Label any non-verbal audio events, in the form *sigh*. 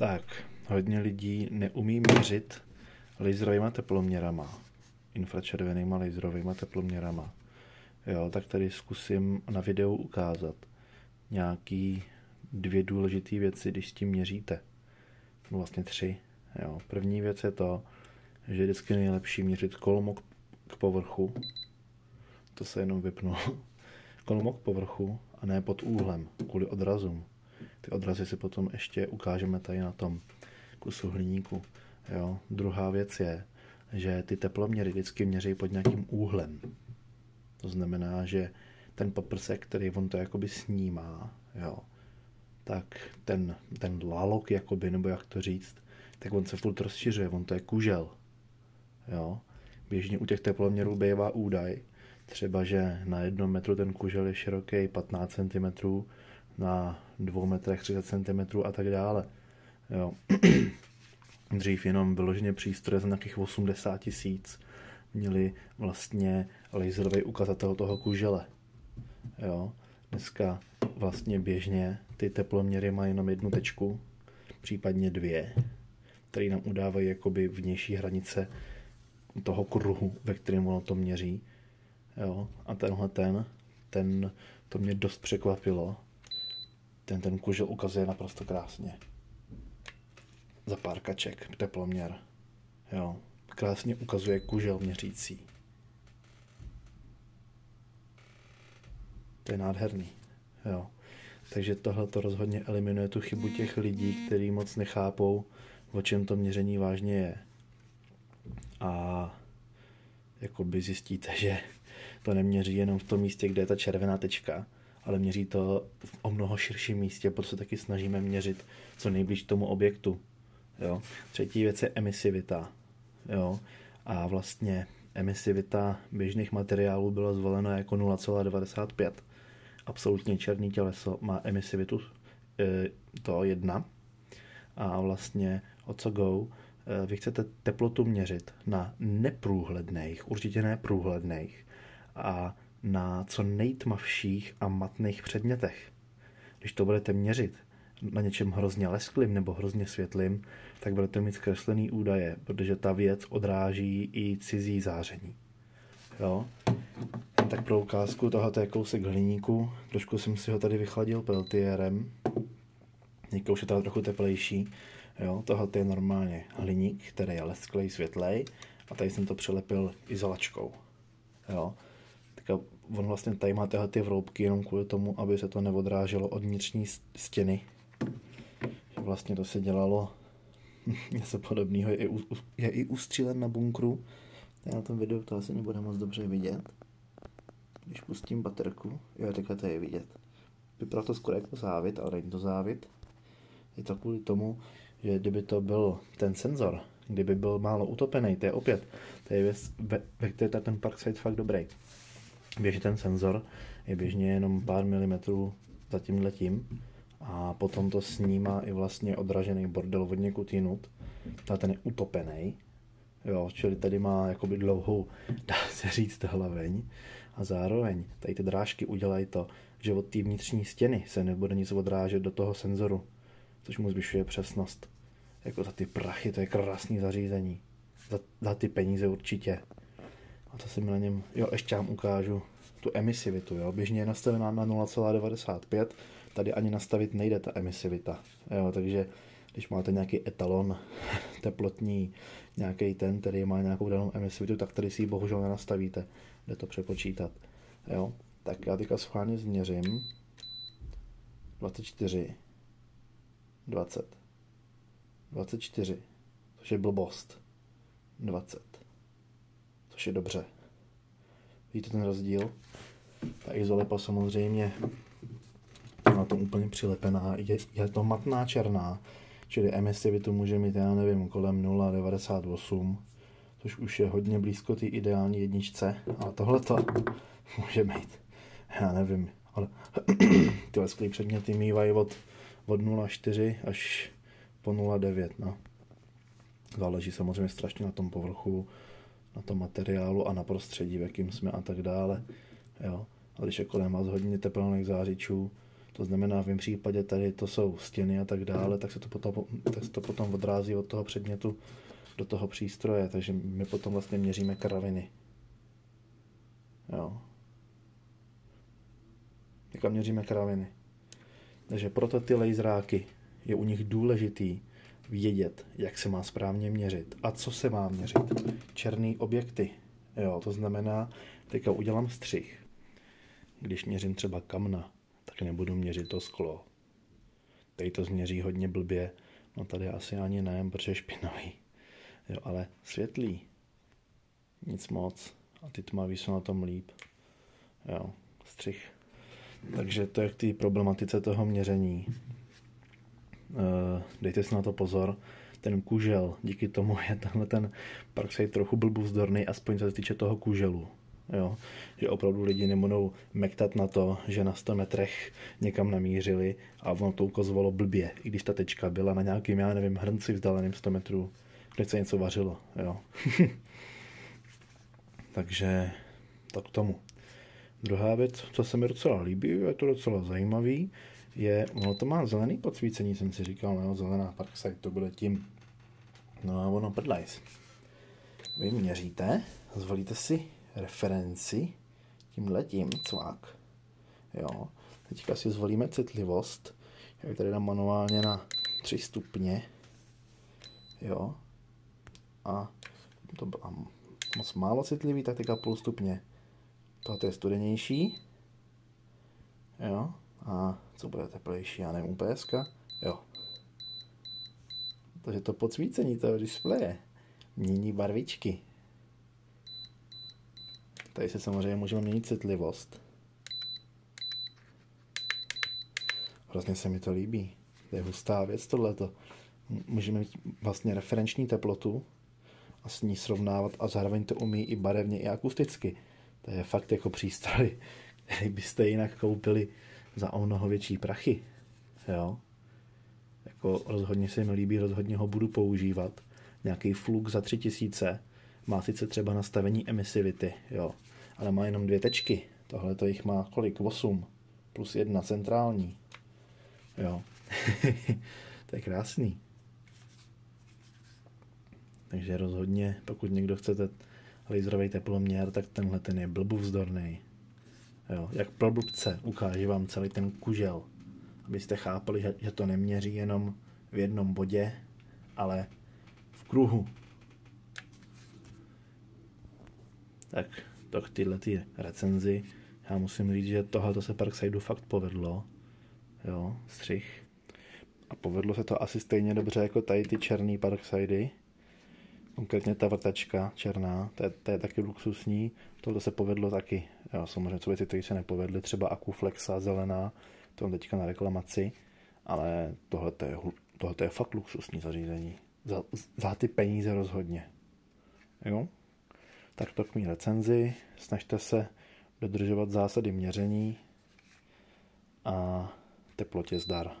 Tak, hodně lidí neumí měřit laserovými teploměrama, infračervenýma laserovými teploměrama. Jo, tak tady zkusím na videu ukázat nějaký dvě důležité věci, když s tím měříte. No vlastně tři. Jo. První věc je to, že je vždycky nejlepší měřit kolmok k povrchu. To se jenom vypnu. *laughs* kolmok k povrchu a ne pod úhlem, kvůli odrazům. Ty odrazy si potom ještě ukážeme tady na tom kusu hliníku. Jo. Druhá věc je, že ty teploměry vždycky měří pod nějakým úhlem. To znamená, že ten paprsek, který on to jakoby snímá, jo, tak ten, ten lalok, jakoby, nebo jak to říct, tak on se furt rozšiřuje, on to je kužel. Jo. Běžně u těch teploměrů bývá údaj, třeba, že na jednom metru ten kužel je široký 15 cm, na dvou metrech 30 cm a tak dále. Jo. *clears throat* Dřív jenom vyloženě přístroje za nějakých 80 tisíc měli vlastně laserový ukazatel toho kužele. Jo. Dneska vlastně běžně ty teploměry mají jenom jednu tečku, případně dvě, které nám udávají jakoby vnější hranice toho kruhu, ve kterém ono to měří. Jo. A tenhle ten, ten, to mě dost překvapilo. Ten, ten kužel ukazuje naprosto krásně. Za pár kaček teploměr. Jo. Krásně ukazuje kužel měřící. To je nádherný. Jo. Takže tohle to rozhodně eliminuje tu chybu těch lidí, kteří moc nechápou, o čem to měření vážně je. A jakoby zjistíte, že to neměří jenom v tom místě, kde je ta červená tečka, ale měří to v o mnoho širším místě, protože se taky snažíme měřit co nejblíž tomu objektu. Jo. Třetí věc je emisivita. Jo. A vlastně emisivita běžných materiálů byla zvolena jako 0,95 absolutně černý těleso má emisivitu e, to jedna a vlastně o co go, e, vy chcete teplotu měřit na neprůhledných, určitě ne průhledných a na co nejtmavších a matných předmětech. Když to budete měřit na něčem hrozně lesklým nebo hrozně světlým, tak budete mít zkreslený údaje, protože ta věc odráží i cizí záření. Jo? Tak pro ukázku, tohle je kousek hliníku, trošku jsem si ho tady vychladil peltierem, Teďka už je to trochu teplejší. Jo, tohle je normálně hliník, který je lesklej, světlej a tady jsem to přilepil izolačkou. Jo. Tak on vlastně tady má tyhle ty vroubky jenom kvůli tomu, aby se to neodráželo od vnitřní stěny. Vlastně to se dělalo *laughs* něco podobného. Je, i, je i ustřílen na bunkru. Já na tom videu to asi nebude moc dobře vidět. Když pustím baterku, jo, takhle to je vidět. Vypadá to skoro jako závit, ale není to závit. Je to kvůli tomu, že kdyby to byl ten senzor, kdyby byl málo utopený, to je opět, to je věc, ve, ve které ten Parkside fakt dobrý. Běžně ten senzor je běžně jenom pár milimetrů za tím a potom to snímá i vlastně odražený bordel od někud jinut. ten je utopený, jo, čili tady má jakoby dlouhou, *laughs* dá se říct, hlaveň a zároveň tady ty drážky udělají to, že od té vnitřní stěny se nebude nic odrážet do toho senzoru, což mu zvyšuje přesnost. Jako za ty prachy, to je krásný zařízení. Za, za ty peníze určitě. A to si mi na něm, jo, ještě vám ukážu tu emisivitu, jo. Běžně je nastavená na 0,95, tady ani nastavit nejde ta emisivita, jo, takže když máte nějaký etalon *laughs* teplotní, nějaký ten, který má nějakou danou emisivitu, tak tady si ji bohužel nenastavíte, jde to přepočítat, jo. Tak já teďka schválně změřím. 24, 20, 24, což je blbost, 20, což je dobře. Vidíte ten rozdíl? Ta izolipa samozřejmě na tom úplně přilepená, je, je to matná černá, čili emisivitu může mít, já nevím, kolem 0,98, což už je hodně blízko té ideální jedničce, ale tohle to *laughs* může být, já nevím, ale *clears throat* ty lesklý předměty mývají od, od 0,4 až po 0,9, no. Záleží samozřejmě strašně na tom povrchu, na tom materiálu a na prostředí, v jakým jsme a tak dále. Jo. A když je kolem vás hodně teplných zářičů, To znamená, v mém případě tady to jsou stěny a tak dále, tak se to potom, tak se to potom odrází od toho předmětu do toho přístroje, takže my potom vlastně měříme kraviny. Jo. Teďka měříme kraviny. Takže proto ty laseráky je u nich důležitý vědět, jak se má správně měřit a co se má měřit. Černý objekty. Jo, to znamená, teďka udělám střih. Když měřím třeba kamna, tak nebudu měřit to sklo. Tady to změří hodně blbě, no tady asi ani ne, protože je špinavý. Jo, ale světlý. Nic moc. A ty tmavý jsou na tom líp. Jo, střih. Takže to je k té problematice toho měření. Eh, dejte si na to pozor. Ten kužel, díky tomu je tenhle ten Parkside trochu blbůvzdorný, aspoň co se týče toho kuželu. Jo? Že opravdu lidi nebudou mektat na to, že na 100 metrech někam namířili a ono to ukazovalo blbě, i když ta tečka byla na nějakým, já nevím, hrnci vzdáleným 100 metrů, kde se něco vařilo. Jo? *laughs* Takže tak k tomu. Druhá věc, co se mi docela líbí, je to docela zajímavý, je, ono to má zelený podsvícení, jsem si říkal, no zelená Parkside, to bude tím. No a ono prdlajs. Vy měříte, zvolíte si referenci, tímhle tím, cvák. Jo. Teďka si zvolíme citlivost, já tady dám manuálně na 3 stupně. Jo. A to bylo moc málo citlivý, tak teďka půl stupně. Tohle je studenější. Jo. A co bude teplejší, já nevím, UPS? Jo. Takže to podsvícení toho displeje mění barvičky. Tady se samozřejmě můžeme měnit citlivost. Hrozně se mi to líbí. To je hustá věc tohleto. Můžeme mít vlastně referenční teplotu a s ní srovnávat a zároveň to umí i barevně, i akusticky. To je fakt jako přístroj, *laughs* který byste jinak koupili za o mnoho větší prachy. Jo? Jako rozhodně se mi líbí, rozhodně ho budu používat. Nějaký fluk za tři tisíce má sice třeba nastavení emisivity, jo, ale má jenom dvě tečky. Tohle to jich má kolik? 8 plus jedna centrální. Jo. *laughs* to je krásný. Takže rozhodně, pokud někdo chcete laserový teploměr, tak tenhle ten je blbůvzdorný. Jo, jak pro blbce ukáže vám celý ten kužel, abyste chápali, že, to neměří jenom v jednom bodě, ale v kruhu. Tak to k tyhle ty recenzi. Já musím říct, že tohle se Parksideu fakt povedlo. Jo, střih. A povedlo se to asi stejně dobře jako tady ty černý Parksidy. Konkrétně ta vrtačka černá, to je, to je taky luxusní. Tohle se povedlo taky. Samozřejmě jsou věci, které se nepovedly, třeba Akuflexa zelená, to mám teďka na reklamaci, ale tohle je, tohle je fakt luxusní zařízení. Za, za ty peníze rozhodně. Jo? Tak to k mý recenzi. Snažte se dodržovat zásady měření a teplotě zdar.